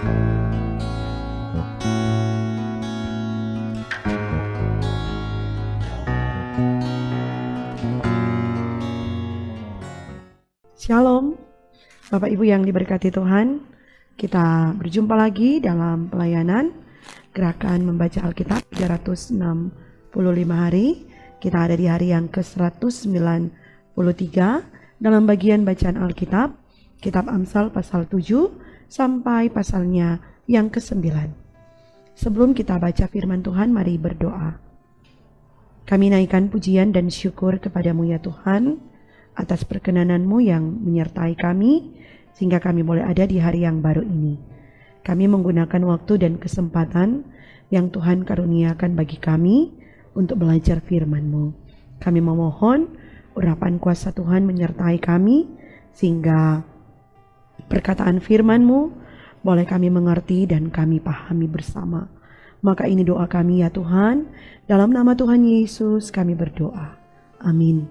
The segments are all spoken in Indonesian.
Shalom, Bapak Ibu yang diberkati Tuhan. Kita berjumpa lagi dalam pelayanan gerakan membaca Alkitab 365 hari. Kita ada di hari yang ke-193 dalam bagian bacaan Alkitab, Kitab Amsal pasal 7 sampai pasalnya yang ke-9. Sebelum kita baca firman Tuhan, mari berdoa. Kami naikkan pujian dan syukur kepadamu ya Tuhan, atas perkenananmu yang menyertai kami sehingga kami boleh ada di hari yang baru ini. Kami menggunakan waktu dan kesempatan yang Tuhan karuniakan bagi kami untuk belajar firman-Mu. Kami memohon urapan kuasa Tuhan menyertai kami sehingga perkataan firman-Mu boleh kami mengerti dan kami pahami bersama. Maka ini doa kami ya Tuhan, dalam nama Tuhan Yesus kami berdoa. Amin.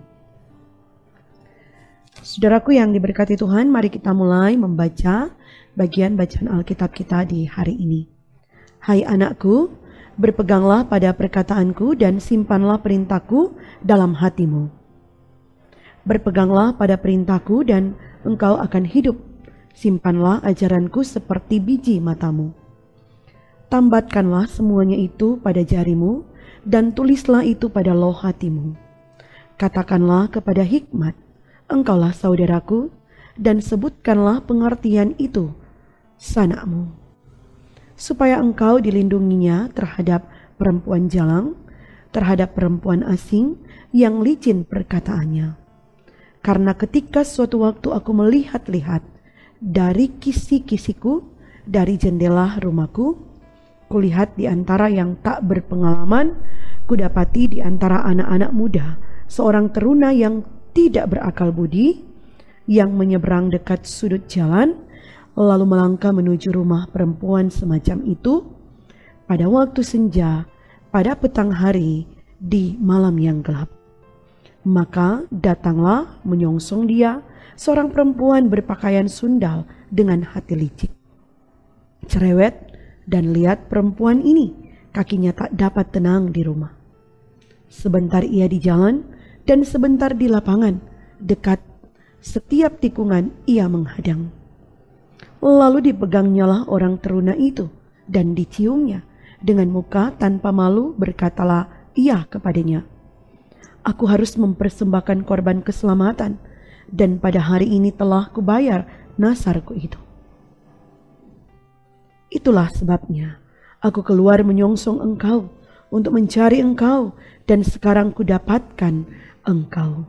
Saudaraku yang diberkati Tuhan, mari kita mulai membaca bagian bacaan Alkitab kita di hari ini. Hai anakku, berpeganglah pada perkataanku dan simpanlah perintahku dalam hatimu. Berpeganglah pada perintahku dan engkau akan hidup. Simpanlah ajaranku seperti biji matamu. Tambatkanlah semuanya itu pada jarimu dan tulislah itu pada loh hatimu. Katakanlah kepada hikmat, engkaulah saudaraku, dan sebutkanlah pengertian itu sanakmu. Supaya engkau dilindunginya terhadap perempuan jalang, terhadap perempuan asing yang licin perkataannya. Karena ketika suatu waktu aku melihat-lihat dari kisi-kisiku, dari jendela rumahku, kulihat di antara yang tak berpengalaman, kudapati di antara anak-anak muda, seorang teruna yang tidak berakal budi yang menyeberang dekat sudut jalan lalu melangkah menuju rumah perempuan semacam itu pada waktu senja pada petang hari di malam yang gelap. Maka datanglah menyongsong dia seorang perempuan berpakaian sundal dengan hati licik. Cerewet dan lihat perempuan ini, kakinya tak dapat tenang di rumah. Sebentar ia di jalan, dan sebentar di lapangan, dekat setiap tikungan ia menghadang. Lalu dipegangnyalah orang teruna itu dan diciumnya. Dengan muka tanpa malu berkatalah ia kepadanya, Aku harus mempersembahkan korban keselamatan dan pada hari ini telah kubayar nasarku itu. Itulah sebabnya aku keluar menyongsong engkau untuk mencari engkau dan sekarang kudapatkan engkau.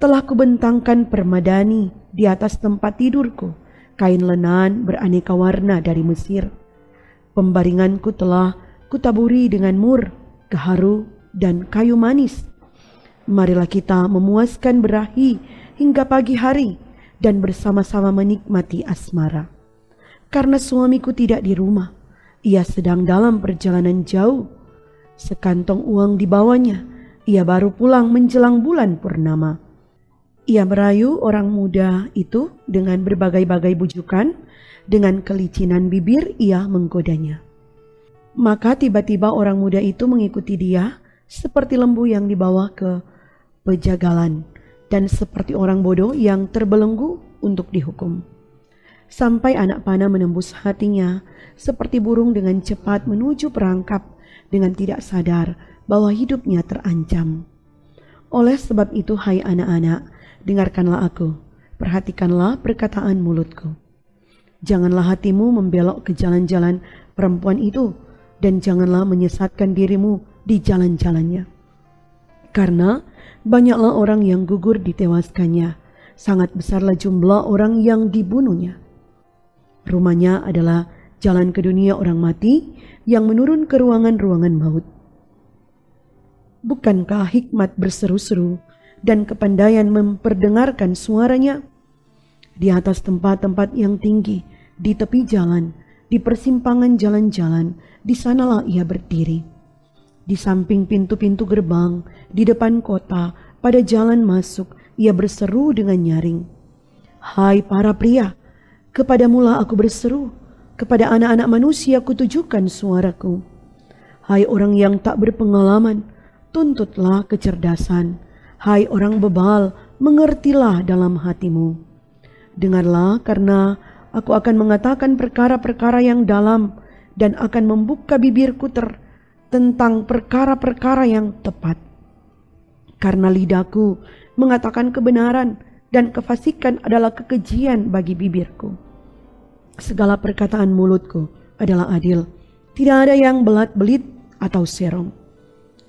Telah kubentangkan permadani di atas tempat tidurku, kain lenan beraneka warna dari Mesir. Pembaringanku telah kutaburi dengan mur, keharu, dan kayu manis. Marilah kita memuaskan berahi hingga pagi hari dan bersama-sama menikmati asmara. Karena suamiku tidak di rumah, ia sedang dalam perjalanan jauh. Sekantong uang dibawanya, ia baru pulang menjelang bulan purnama. Ia merayu orang muda itu dengan berbagai-bagai bujukan, dengan kelicinan bibir ia menggodanya. Maka tiba-tiba orang muda itu mengikuti dia seperti lembu yang dibawa ke pejagalan dan seperti orang bodoh yang terbelenggu untuk dihukum. Sampai anak panah menembus hatinya seperti burung dengan cepat menuju perangkap dengan tidak sadar bahwa hidupnya terancam. Oleh sebab itu, hai anak-anak, dengarkanlah aku, perhatikanlah perkataan mulutku. Janganlah hatimu membelok ke jalan-jalan perempuan itu, dan janganlah menyesatkan dirimu di jalan-jalannya. Karena banyaklah orang yang gugur ditewaskannya, sangat besarlah jumlah orang yang dibunuhnya. Rumahnya adalah jalan ke dunia orang mati yang menurun ke ruangan-ruangan maut Bukankah hikmat berseru-seru dan kepandaian memperdengarkan suaranya? Di atas tempat-tempat yang tinggi, di tepi jalan, di persimpangan jalan-jalan, di sanalah ia berdiri. Di samping pintu-pintu gerbang, di depan kota, pada jalan masuk, ia berseru dengan nyaring. Hai para pria, kepadamulah aku berseru, kepada anak-anak manusia kutujukan suaraku. Hai orang yang tak berpengalaman, tuntutlah kecerdasan. Hai orang bebal, mengertilah dalam hatimu. Dengarlah karena aku akan mengatakan perkara-perkara yang dalam dan akan membuka bibirku ter tentang perkara-perkara yang tepat. Karena lidahku mengatakan kebenaran dan kefasikan adalah kekejian bagi bibirku. Segala perkataan mulutku adalah adil. Tidak ada yang belat-belit atau serong.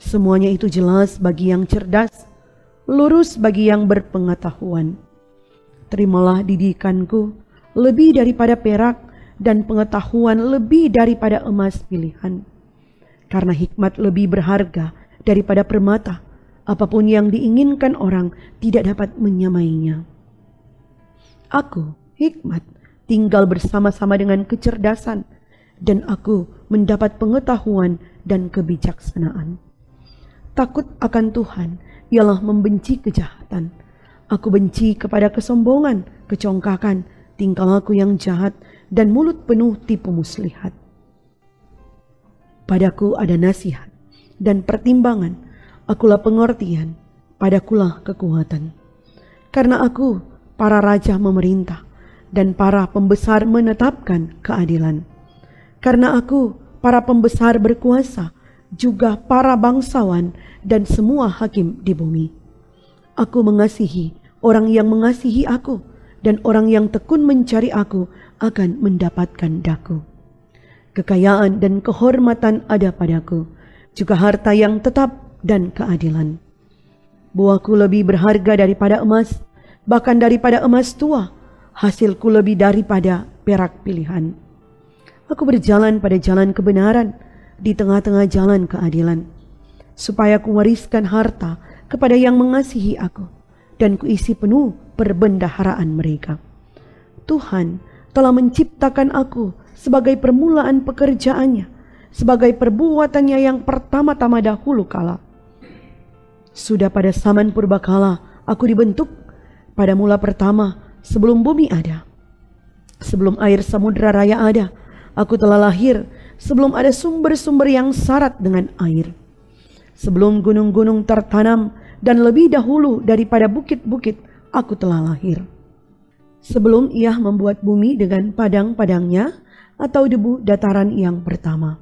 Semuanya itu jelas bagi yang cerdas, lurus bagi yang berpengetahuan. Terimalah didikanku lebih daripada perak dan pengetahuan lebih daripada emas pilihan. Karena hikmat lebih berharga daripada permata, apa pun yang diinginkan orang tidak dapat menyamainya. Aku, hikmat, tinggal bersama-sama dengan kecerdasan, dan aku mendapat pengetahuan dan kebijaksanaan. Takut akan Tuhan ialah membenci kejahatan. Aku benci kepada kesombongan, kecongkakan, tingkah laku yang jahat, dan mulut penuh tipu muslihat. Padaku ada nasihat dan pertimbangan, akulah pengertian, padakulah kekuatan. Karena aku, para raja memerintah, dan para pembesar menetapkan keadilan. Karena aku, para pembesar berkuasa, juga para bangsawan dan semua hakim di bumi. Aku mengasihi orang yang mengasihi aku, dan orang yang tekun mencari aku akan mendapatkan daku. Kekayaan dan kehormatan ada padaku, juga harta yang tetap dan keadilan. Buahku lebih berharga daripada emas, bahkan daripada emas tua, hasilku lebih daripada perak pilihan. Aku berjalan pada jalan kebenaran, di tengah-tengah jalan keadilan, supaya ku wariskan harta kepada yang mengasihi aku, dan kuisi penuh perbendaharaan mereka. Tuhan telah menciptakan aku sebagai permulaan pekerjaannya, sebagai perbuatannya yang pertama-tama dahulu kala. Sudah pada zaman purbakala aku dibentuk pada mula pertama sebelum bumi ada. Sebelum air samudra raya ada, aku telah lahir sebelum ada sumber-sumber yang syarat dengan air. Sebelum gunung-gunung tertanam dan lebih dahulu daripada bukit-bukit aku telah lahir. Sebelum ia membuat bumi dengan padang-padangnya atau debu dataran yang pertama.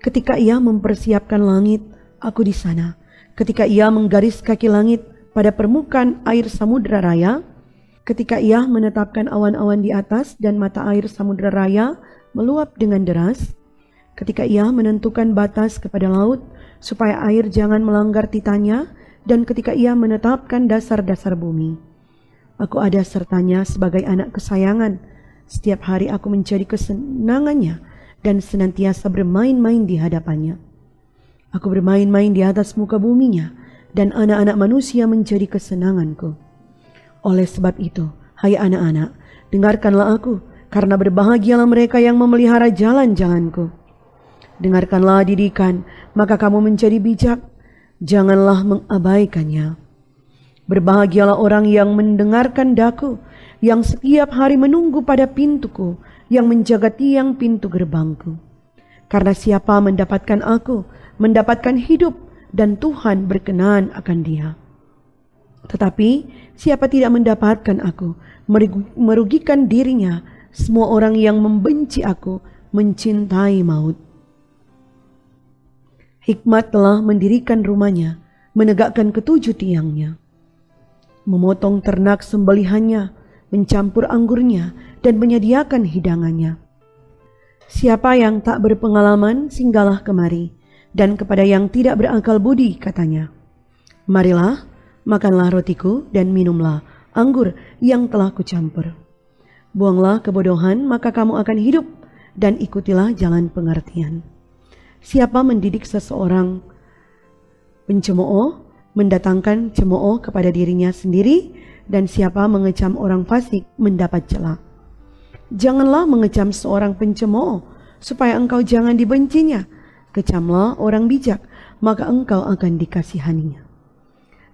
Ketika ia mempersiapkan langit, aku di sana. Ketika ia menggaris kaki langit pada permukaan air samudra raya, ketika ia menetapkan awan-awan di atas dan mata air samudra raya meluap dengan deras, ketika ia menentukan batas kepada laut supaya air jangan melanggar titanya dan ketika ia menetapkan dasar-dasar bumi. Aku ada sertanya sebagai anak kesayangan. Setiap hari aku mencari kesenangannya dan senantiasa bermain-main di hadapannya. Aku bermain-main di atas muka buminya dan anak-anak manusia menjadi kesenanganku. Oleh sebab itu, hai anak-anak, dengarkanlah aku, karena berbahagialah mereka yang memelihara jalan-jalanku. Dengarkanlah didikan, maka kamu menjadi bijak. Janganlah mengabaikannya. Berbahagialah orang yang mendengarkan daku, yang setiap hari menunggu pada pintuku, yang menjaga tiang pintu gerbangku. Karena siapa mendapatkan aku, mendapatkan hidup, dan Tuhan berkenan akan dia. Tetapi siapa tidak mendapatkan aku, merugikan dirinya, semua orang yang membenci aku mencintai maut. Hikmat telah mendirikan rumahnya, menegakkan ketujuh tiangnya. Memotong ternak sembelihannya, mencampur anggurnya, dan menyediakan hidangannya. Siapa yang tak berpengalaman, singgahlah kemari, dan kepada yang tidak berakal budi, katanya. Marilah, makanlah rotiku, dan minumlah anggur yang telah kucampur. Buanglah kebodohan, maka kamu akan hidup, dan ikutilah jalan pengertian. Siapa mendidik seseorang pencemooh, mendatangkan cemooh kepada dirinya sendiri, dan siapa mengecam orang fasik mendapat celah. Janganlah mengecam seorang pencemooh, supaya engkau jangan dibencinya. Kecamlah orang bijak, maka engkau akan dikasihaninya.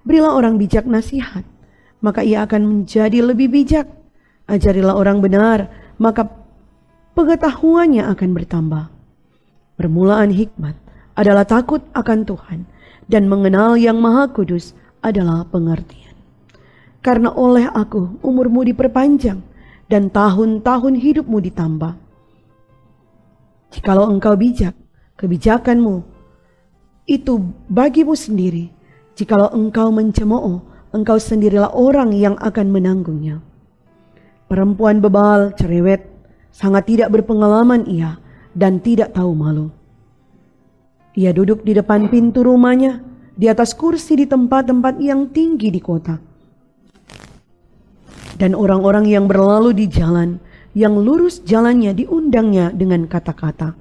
Berilah orang bijak nasihat, maka ia akan menjadi lebih bijak. Ajarilah orang benar, maka pengetahuannya akan bertambah. Permulaan hikmat adalah takut akan Tuhan dan mengenal yang maha kudus adalah pengertian. Karena oleh aku umurmu diperpanjang dan tahun-tahun hidupmu ditambah. Jikalau engkau bijak, kebijakanmu itu bagimu sendiri. Jikalau engkau mencemooh, engkau sendirilah orang yang akan menanggungnya. Perempuan bebal, cerewet, sangat tidak berpengalaman ia dan tidak tahu malu. Ia duduk di depan pintu rumahnya, di atas kursi di tempat-tempat yang tinggi di kota. Dan orang-orang yang berlalu di jalan, yang lurus jalannya diundangnya dengan kata-kata.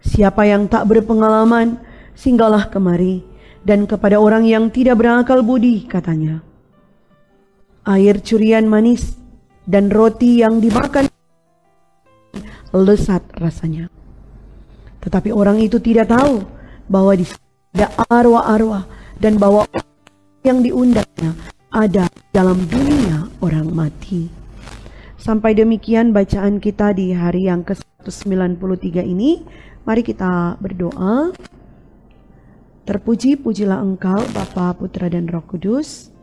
Siapa yang tak berpengalaman, singgahlah kemari, dan kepada orang yang tidak berakal budi, katanya. Air curian manis dan roti yang dimakan lesat rasanya. Tetapi orang itu tidak tahu bahwa di ada arwah-arwah dan bahwa yang diundangnya ada dalam dunia orang mati. Sampai demikian bacaan kita di hari yang ke-193 ini. Mari kita berdoa. Terpuji pujilah engkau Bapa, Putra dan Roh Kudus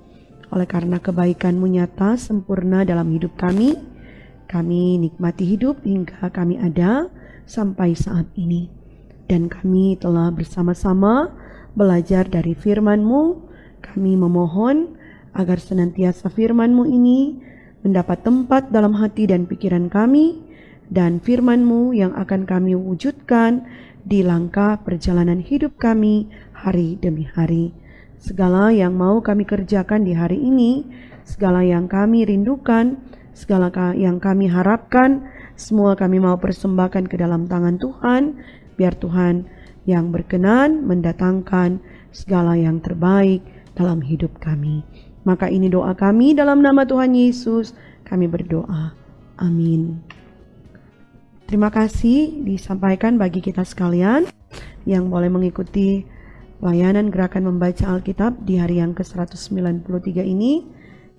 oleh karena kebaikanmu nyata sempurna dalam hidup kami, kami nikmati hidup hingga kami ada sampai saat ini. Dan kami telah bersama-sama belajar dari firman-Mu. Kami memohon agar senantiasa firman-Mu ini mendapat tempat dalam hati dan pikiran kami dan firman-Mu yang akan kami wujudkan di langkah perjalanan hidup kami hari demi hari. Segala yang mau kami kerjakan di hari ini, segala yang kami rindukan, segala yang kami harapkan, semua kami mau persembahkan ke dalam tangan Tuhan, biar Tuhan yang berkenan mendatangkan segala yang terbaik dalam hidup kami. Maka ini doa kami dalam nama Tuhan Yesus, kami berdoa. Amin. Terima kasih disampaikan bagi kita sekalian yang boleh mengikuti layanan gerakan membaca Alkitab di hari yang ke-193 ini.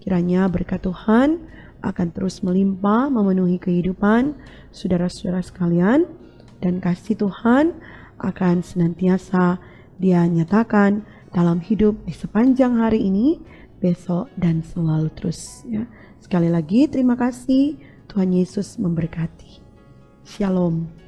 Kiranya berkat Tuhan akan terus melimpah memenuhi kehidupan saudara-saudara sekalian dan kasih Tuhan akan senantiasa dia nyatakan dalam hidup di sepanjang hari ini, besok dan selalu terus ya. Sekali lagi terima kasih Tuhan Yesus memberkati. Shalom.